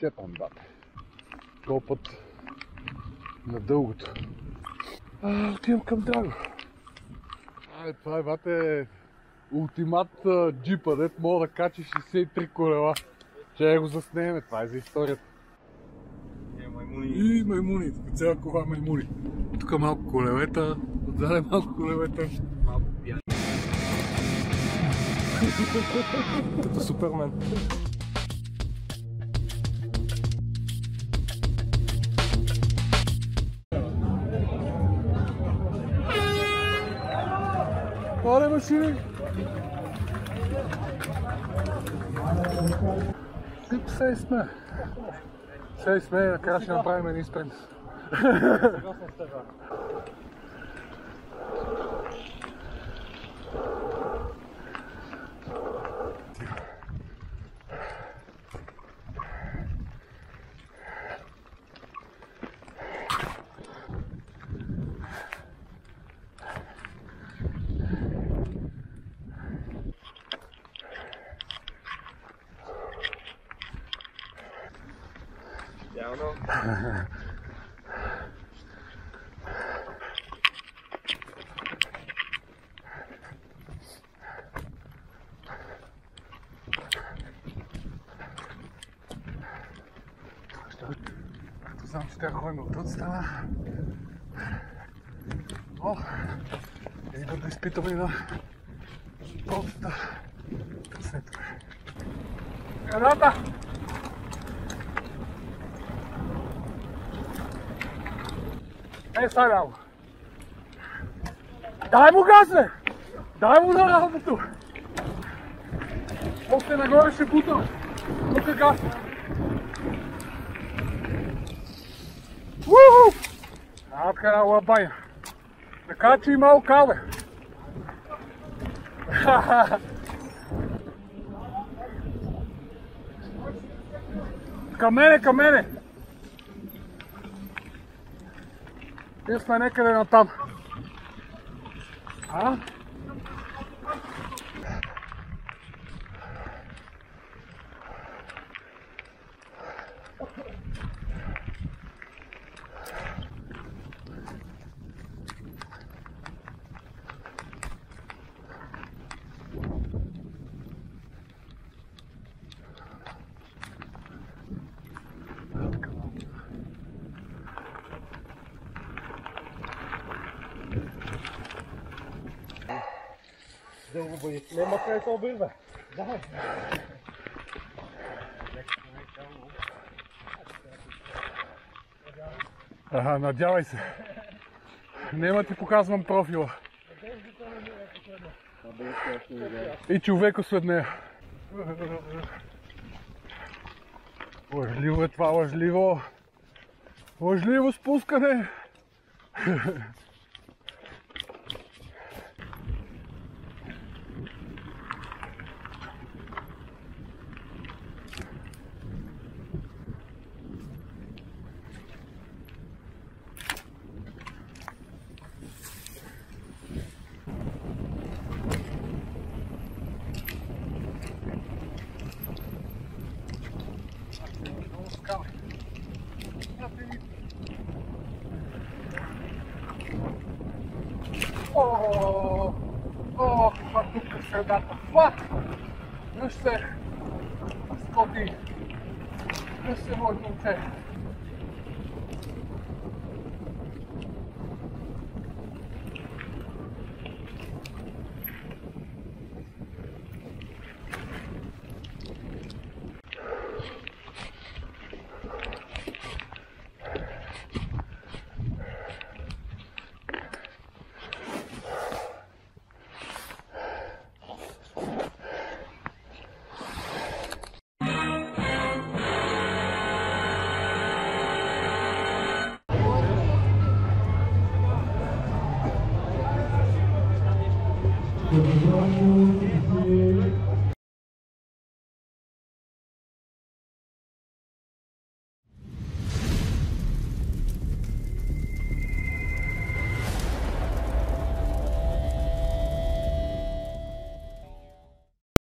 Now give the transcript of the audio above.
Чепам, бате. Този път на дългото. А, отивам към Драго. Ай, това е, бате, ултимат а, джипа, дет мога да качи 63 колела. Че го заснеме, това е за историята. И маймуни, тук цяла кола маймуни. Тук малко колелета, отзаде малко колелета. Малко пиян. Като Супермен. Оле, машини! Тип се сме. Се сме, накрая ще направим един спринт. Идеално. Като знам, че трябва да ходим от тази страна. Но, идва да изпитаме На полцата. След това. Едната! Е, сега ляво. Дай му газ, бе! Дай му на работа! Още нагоре ще бутам. Тук е газ. Уху! Атка на лабаня. Така че има окале. Към мене, към мене! Jesmo je nekada na tam. A? А? Дълго бъде. Нема къде се обирва. Давай. Ага, надявай се. Нема ти показвам профила. И човека след нея. Лъжливо е това, лъжливо. Лъжливо спускане. Oh, oh, mă duc că se dată fac. Nu se scoti. Nu se vor The Lord is here.